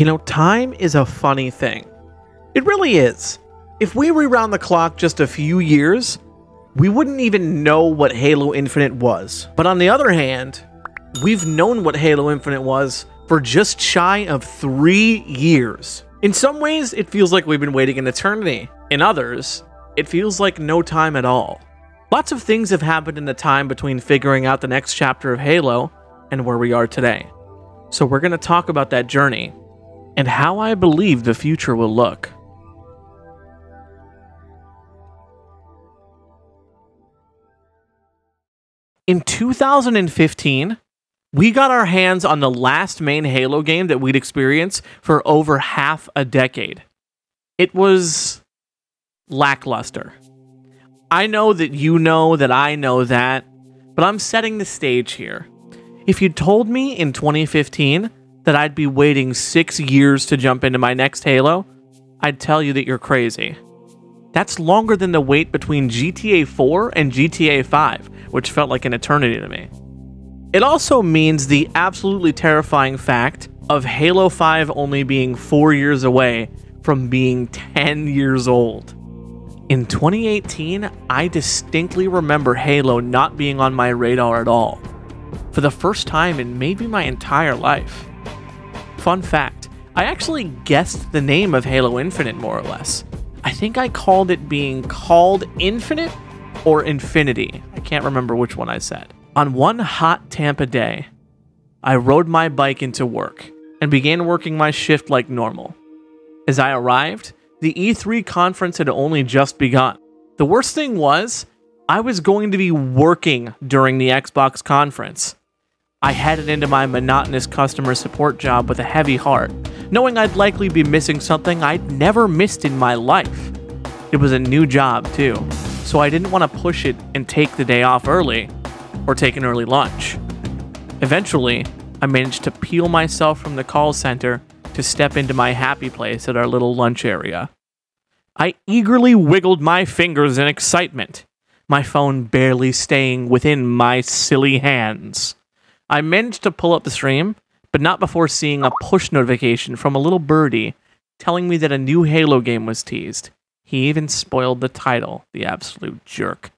You know, time is a funny thing. It really is. If we rewound the clock just a few years, we wouldn't even know what Halo Infinite was. But on the other hand, we've known what Halo Infinite was for just shy of three years. In some ways, it feels like we've been waiting an eternity. In others, it feels like no time at all. Lots of things have happened in the time between figuring out the next chapter of Halo and where we are today. So we're going to talk about that journey and how I believe the future will look. In 2015, we got our hands on the last main Halo game that we'd experienced for over half a decade. It was lackluster. I know that you know that I know that, but I'm setting the stage here. If you'd told me in 2015 that I'd be waiting six years to jump into my next Halo, I'd tell you that you're crazy. That's longer than the wait between GTA 4 and GTA 5, which felt like an eternity to me. It also means the absolutely terrifying fact of Halo 5 only being 4 years away from being 10 years old. In 2018, I distinctly remember Halo not being on my radar at all. For the first time in maybe my entire life. Fun fact I actually guessed the name of Halo Infinite more or less. I think I called it being called Infinite or Infinity. I can't remember which one I said. On one hot Tampa day, I rode my bike into work and began working my shift like normal. As I arrived, the E3 conference had only just begun. The worst thing was, I was going to be working during the Xbox conference. I headed into my monotonous customer support job with a heavy heart, knowing I'd likely be missing something I'd never missed in my life. It was a new job, too, so I didn't want to push it and take the day off early or take an early lunch. Eventually, I managed to peel myself from the call center to step into my happy place at our little lunch area. I eagerly wiggled my fingers in excitement, my phone barely staying within my silly hands. I managed to pull up the stream, but not before seeing a push notification from a little birdie telling me that a new Halo game was teased. He even spoiled the title, the absolute jerk.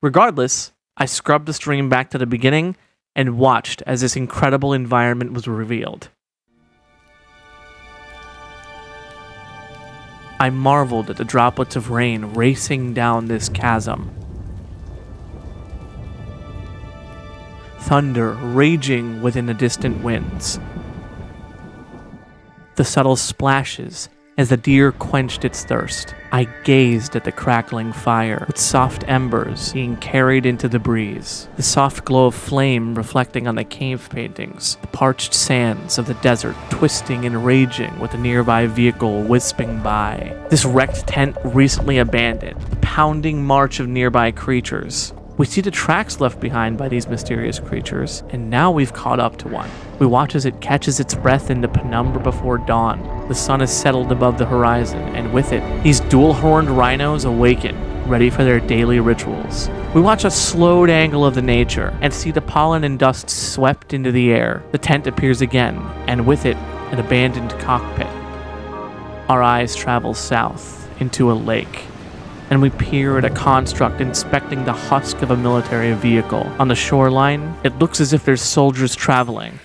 Regardless, I scrubbed the stream back to the beginning and watched as this incredible environment was revealed. I marveled at the droplets of rain racing down this chasm. Thunder raging within the distant winds. The subtle splashes as the deer quenched its thirst, I gazed at the crackling fire, with soft embers being carried into the breeze, the soft glow of flame reflecting on the cave paintings, the parched sands of the desert twisting and raging with a nearby vehicle wisping by. This wrecked tent recently abandoned, the pounding march of nearby creatures, we see the tracks left behind by these mysterious creatures, and now we've caught up to one. We watch as it catches its breath in the penumbra before dawn. The sun has settled above the horizon, and with it, these dual horned rhinos awaken, ready for their daily rituals. We watch a slowed angle of the nature and see the pollen and dust swept into the air. The tent appears again, and with it, an abandoned cockpit. Our eyes travel south into a lake and we peer at a construct inspecting the husk of a military vehicle. On the shoreline, it looks as if there's soldiers traveling.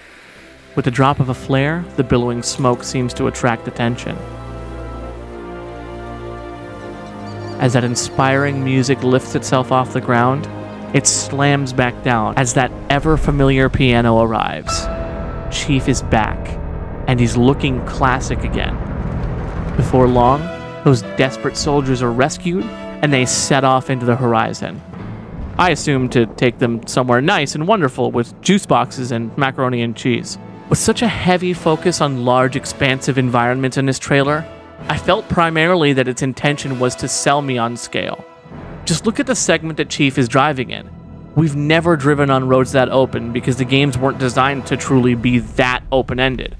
With the drop of a flare, the billowing smoke seems to attract attention. As that inspiring music lifts itself off the ground, it slams back down as that ever familiar piano arrives. Chief is back, and he's looking classic again. Before long, those desperate soldiers are rescued and they set off into the horizon. I assume to take them somewhere nice and wonderful with juice boxes and macaroni and cheese. With such a heavy focus on large, expansive environments in this trailer, I felt primarily that its intention was to sell me on scale. Just look at the segment that Chief is driving in. We've never driven on roads that open because the games weren't designed to truly be that open ended.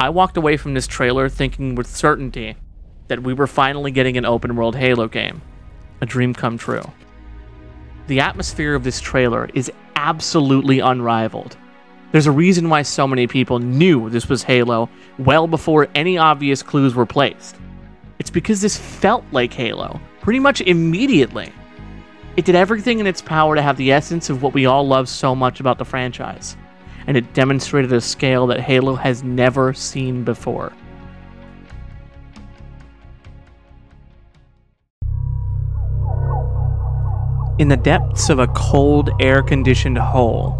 I walked away from this trailer thinking with certainty that we were finally getting an open world Halo game. A dream come true. The atmosphere of this trailer is absolutely unrivaled. There's a reason why so many people knew this was Halo well before any obvious clues were placed. It's because this felt like Halo, pretty much immediately. It did everything in its power to have the essence of what we all love so much about the franchise, and it demonstrated a scale that Halo has never seen before. In the depths of a cold, air conditioned hole,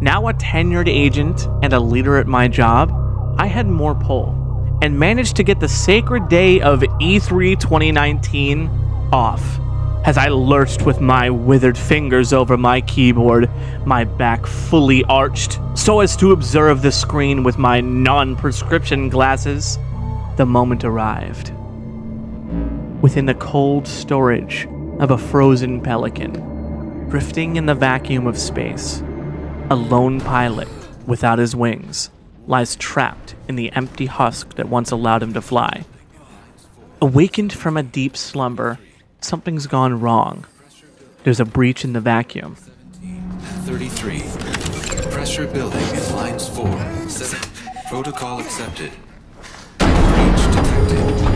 now a tenured agent and a leader at my job, I had more pull and managed to get the sacred day of E3 2019 off as I lurched with my withered fingers over my keyboard, my back fully arched, so as to observe the screen with my non prescription glasses. The moment arrived. Within the cold storage of a frozen pelican, drifting in the vacuum of space, a lone pilot without his wings lies trapped in the empty husk that once allowed him to fly. Awakened from a deep slumber, something's gone wrong. There's a breach in the vacuum. 33. Pressure building in lines 4. 7. Protocol accepted. Breach detected.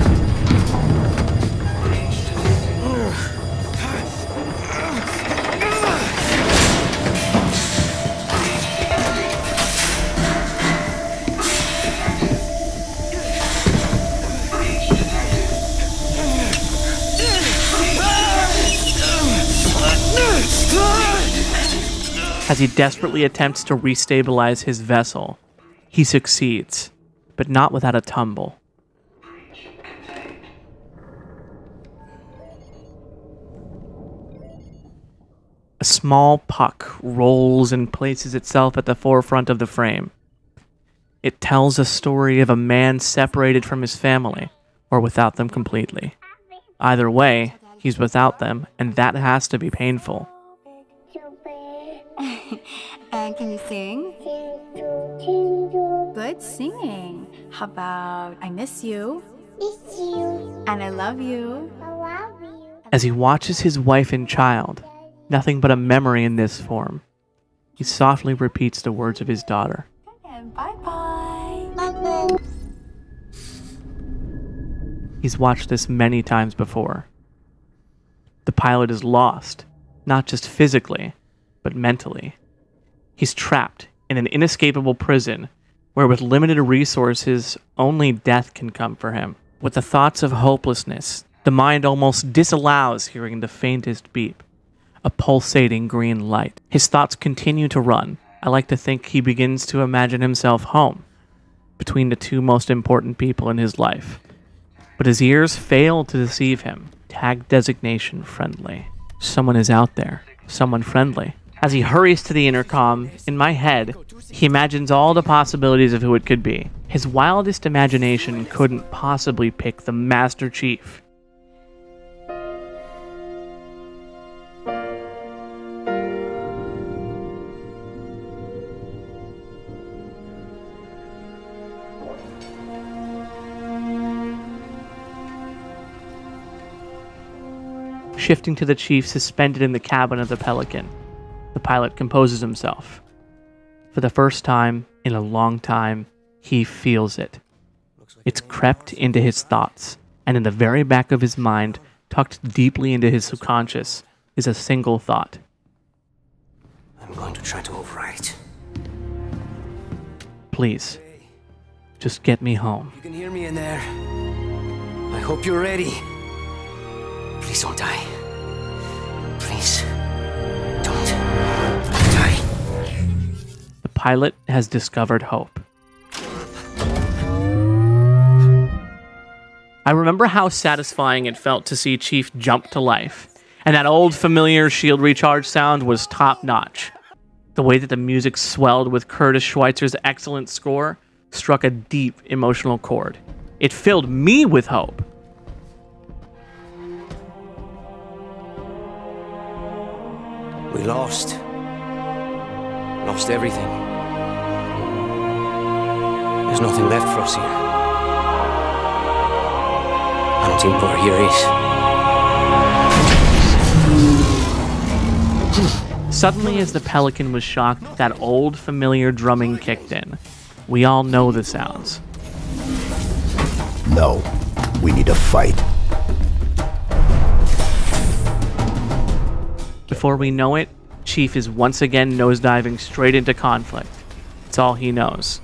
As he desperately attempts to restabilize his vessel, he succeeds, but not without a tumble. A small puck rolls and places itself at the forefront of the frame. It tells a story of a man separated from his family, or without them completely. Either way, he's without them, and that has to be painful. and can you sing? Good singing. How about I miss you? Miss you. And I love you. I love you. As he watches his wife and child, nothing but a memory in this form, he softly repeats the words of his daughter. And bye bye. He's watched this many times before. The pilot is lost, not just physically, but mentally. He's trapped in an inescapable prison where, with limited resources, only death can come for him. With the thoughts of hopelessness, the mind almost disallows hearing the faintest beep a pulsating green light. His thoughts continue to run. I like to think he begins to imagine himself home, between the two most important people in his life. But his ears fail to deceive him. Tag designation friendly. Someone is out there. Someone friendly. As he hurries to the intercom, in my head, he imagines all the possibilities of who it could be. His wildest imagination couldn't possibly pick the Master Chief. Shifting to the chief suspended in the cabin of the Pelican, pilot composes himself. For the first time in a long time, he feels it. It's crept into his thoughts, and in the very back of his mind, tucked deeply into his subconscious, is a single thought. I'm going to try to overwrite. Please, just get me home. You can hear me in there. I hope you're ready. Please don't die. Please. Pilot has discovered hope. I remember how satisfying it felt to see Chief jump to life, and that old familiar shield recharge sound was top notch. The way that the music swelled with Curtis Schweitzer's excellent score struck a deep emotional chord. It filled me with hope. We lost. Lost everything. There's nothing left for us here. I don't think more here is. Suddenly, as the pelican was shocked, that old familiar drumming kicked in. We all know the sounds. No, we need a fight. Before we know it, Chief is once again nosediving straight into conflict. It's all he knows.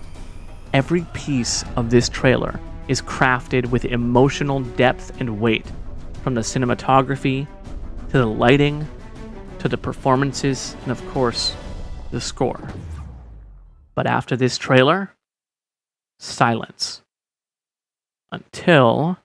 Every piece of this trailer is crafted with emotional depth and weight, from the cinematography to the lighting to the performances and, of course, the score. But after this trailer, silence. Until.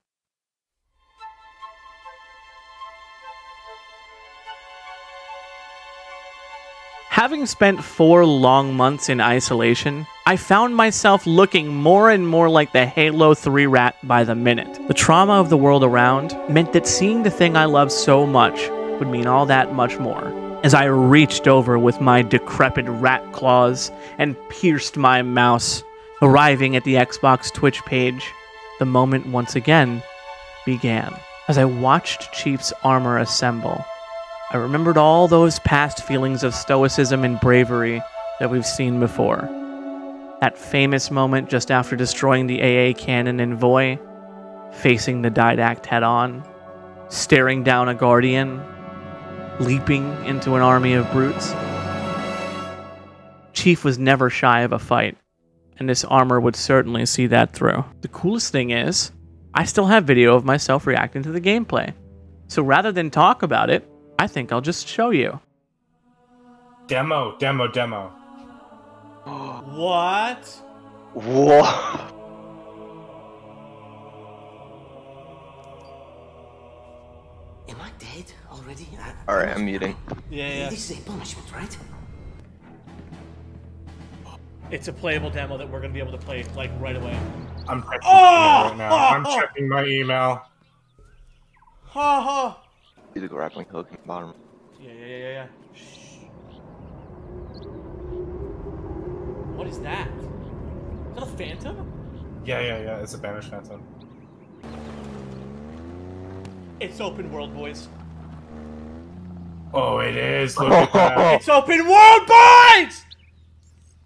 Having spent four long months in isolation, I found myself looking more and more like the Halo 3 rat by the minute. The trauma of the world around meant that seeing the thing I love so much would mean all that much more. As I reached over with my decrepit rat claws and pierced my mouse, arriving at the Xbox Twitch page, the moment once again began. As I watched Chief's armor assemble, I remembered all those past feelings of stoicism and bravery that we've seen before. That famous moment just after destroying the AA cannon in Voi, facing the Didact head on, staring down a Guardian, leaping into an army of brutes. Chief was never shy of a fight, and this armor would certainly see that through. The coolest thing is, I still have video of myself reacting to the gameplay. So rather than talk about it, I think I'll just show you. Demo, demo, demo. What? What? Am I dead already? I, All right, I'm muting. Yeah, yeah. This is a punishment, right? It's a playable demo that we're gonna be able to play like right away. I'm checking Oh! my email right now. I'm ah! checking my email. Ha ha. See the grappling hook in the bottom. Yeah, yeah, yeah, yeah, yeah. What is that? Is that a phantom? Yeah, yeah, yeah. It's a banished phantom. It's open world, boys. Oh, it is. Look at that. It's open world, boys!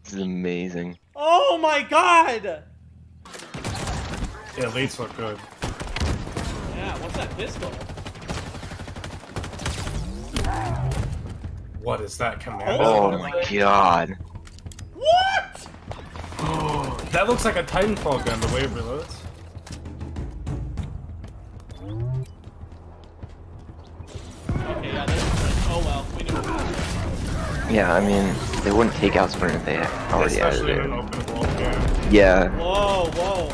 This is amazing. Oh my god! Yeah, Elites look good. Yeah, what's that pistol? What is that commando? Oh, oh my god. What? That looks like a Titanfall gun, the way it reloads. Okay, yeah, Oh well, we knew. Yeah, I mean, they wouldn't take out Splinter if they already had it Especially in an there. open world game. Yeah. Whoa, whoa.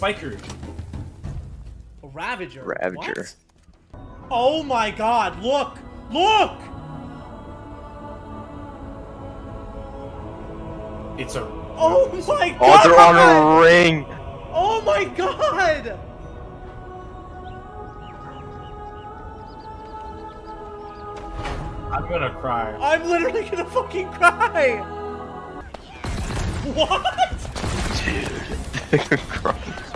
Spiker. A Ravager. Ravager. What? Oh my god, look! Look! It's a. Oh my god! Oh, they're on a ring. Oh my god! I'm gonna cry. I'm literally gonna fucking cry! What? Dude, they're crying.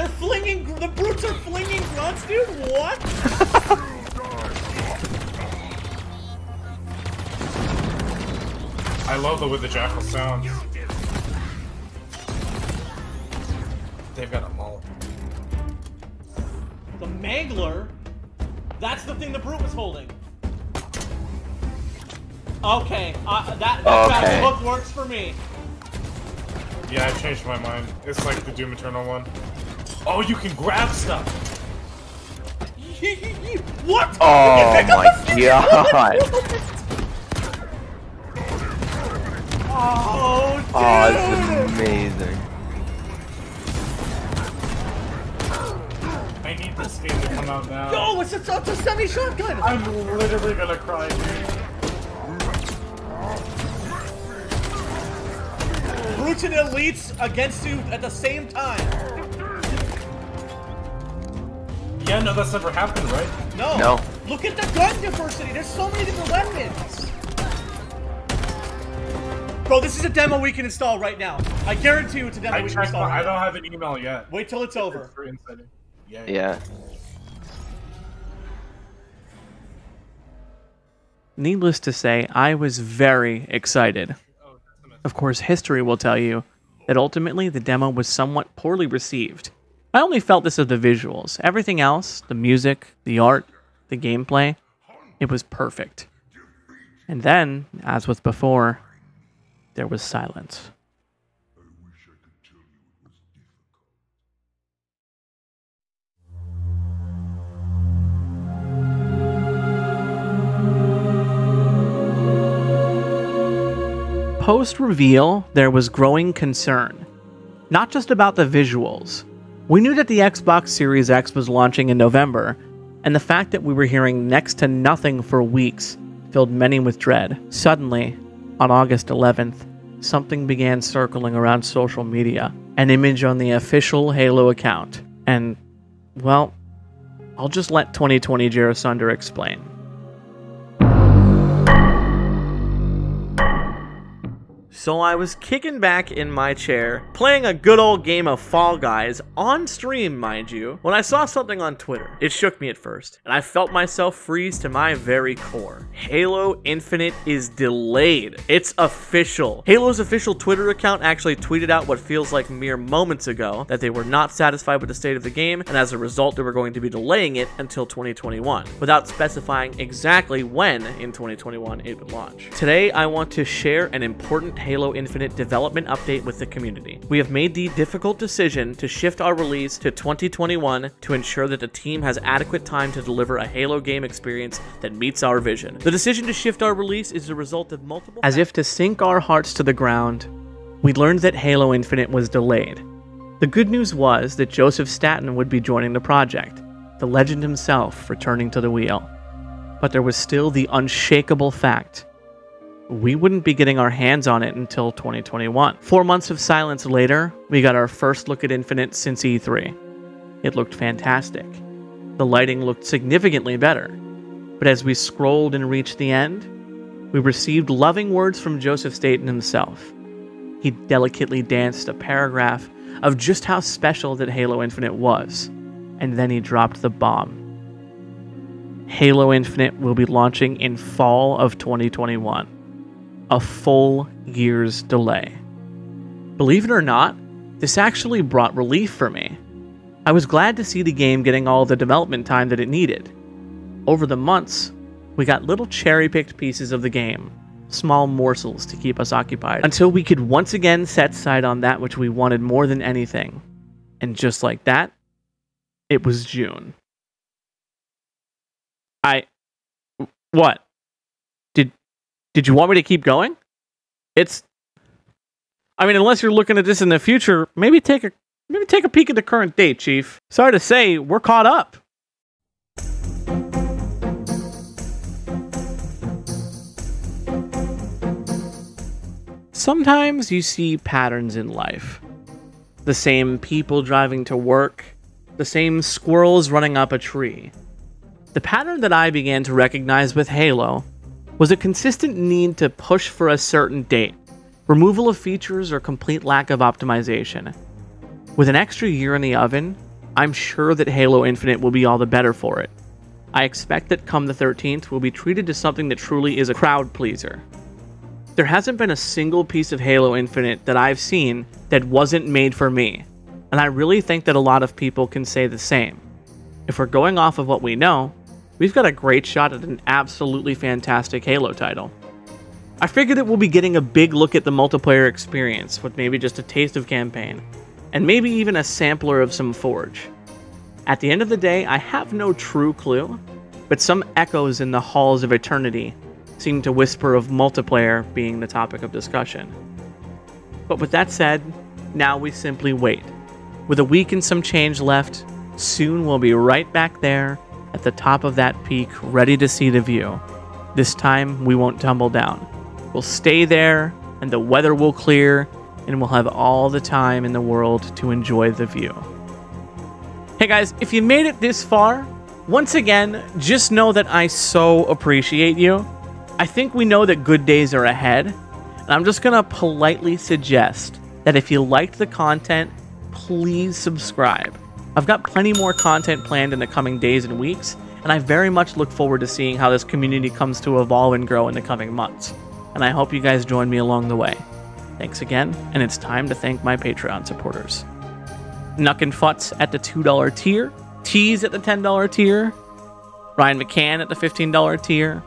They're flinging, the brutes are flinging grunts, dude? What? I love the way the jackal sounds. They've got a maul. The Mangler? That's the thing the brute was holding. Okay, uh, that, that Okay. hook works for me. Yeah, I changed my mind. It's like the Doom Eternal one. Oh, you can grab stuff. what? Oh my god. Oh, oh dude! Oh, this is amazing. I need this game to come out now. Yo, it's a, it's a semi shotgun! I'm literally gonna cry, dude. Brutes elites against you at the same time. Yeah, no, that's never happened, right? No. No. Look at the gun diversity. There's so many different weapons. Bro, this is a demo we can install right now. I guarantee you it's a demo I we can install right I don't have an email yet. Wait till it's over. Yeah. Yeah. Needless to say, I was very excited. Oh, of course, history will tell you that ultimately the demo was somewhat poorly received. I only felt this of the visuals. Everything else, the music, the art, the gameplay, it was perfect. And then, as with before, there was silence. Post reveal, there was growing concern. Not just about the visuals. We knew that the Xbox Series X was launching in November, and the fact that we were hearing next to nothing for weeks filled many with dread. Suddenly, on August 11th, something began circling around social media an image on the official Halo account. And, well, I'll just let 2020 Jerasunder explain. So I was kicking back in my chair, playing a good old game of Fall Guys, on stream, mind you, when I saw something on Twitter. It shook me at first, and I felt myself freeze to my very core. Halo Infinite is delayed. It's official. Halo's official Twitter account actually tweeted out what feels like mere moments ago that they were not satisfied with the state of the game, and as a result, they were going to be delaying it until 2021, without specifying exactly when in 2021 it would launch. Today, I want to share an important Halo Infinite development update with the community. We have made the difficult decision to shift our release to 2021 to ensure that the team has adequate time to deliver a Halo game experience that meets our vision. The decision to shift our release is the result of multiple. As if to sink our hearts to the ground, we learned that Halo Infinite was delayed. The good news was that Joseph Staten would be joining the project, the legend himself returning to the wheel. But there was still the unshakable fact we wouldn't be getting our hands on it until 2021. Four months of silence later, we got our first look at Infinite since E3. It looked fantastic. The lighting looked significantly better. But as we scrolled and reached the end, we received loving words from Joseph Staten himself. He delicately danced a paragraph of just how special that Halo Infinite was, and then he dropped the bomb. Halo Infinite will be launching in fall of 2021 a full year's delay. Believe it or not, this actually brought relief for me. I was glad to see the game getting all the development time that it needed. Over the months, we got little cherry picked pieces of the game, small morsels to keep us occupied, until we could once again set sight on that which we wanted more than anything. And just like that, it was June. I. What? Did you want me to keep going? It's I mean, unless you're looking at this in the future, maybe take a maybe take a peek at the current date, Chief. Sorry to say, we're caught up. Sometimes you see patterns in life. The same people driving to work, the same squirrels running up a tree. The pattern that I began to recognize with Halo was a consistent need to push for a certain date, removal of features, or complete lack of optimization. With an extra year in the oven, I'm sure that Halo Infinite will be all the better for it. I expect that come the 13th, we'll be treated to something that truly is a crowd pleaser. There hasn't been a single piece of Halo Infinite that I've seen that wasn't made for me, and I really think that a lot of people can say the same. If we're going off of what we know, we've got a great shot at an absolutely fantastic Halo title. I figure that we'll be getting a big look at the multiplayer experience with maybe just a taste of campaign, and maybe even a sampler of some Forge. At the end of the day, I have no true clue, but some echoes in the halls of eternity seem to whisper of multiplayer being the topic of discussion. But with that said, now we simply wait. With a week and some change left, soon we'll be right back there at the top of that peak, ready to see the view. This time, we won't tumble down. We'll stay there, and the weather will clear, and we'll have all the time in the world to enjoy the view. Hey guys, if you made it this far, once again, just know that I so appreciate you. I think we know that good days are ahead, and I'm just gonna politely suggest that if you liked the content, please subscribe. I've got plenty more content planned in the coming days and weeks, and I very much look forward to seeing how this community comes to evolve and grow in the coming months. And I hope you guys join me along the way. Thanks again, and it's time to thank my Patreon supporters. Nuck and Futz at the $2 tier, Tease at the $10 tier, Ryan McCann at the $15 tier,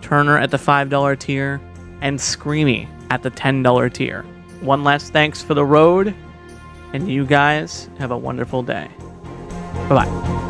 Turner at the $5 tier, and Screamy at the $10 tier. One last thanks for the road, and you guys have a wonderful day. Bye bye.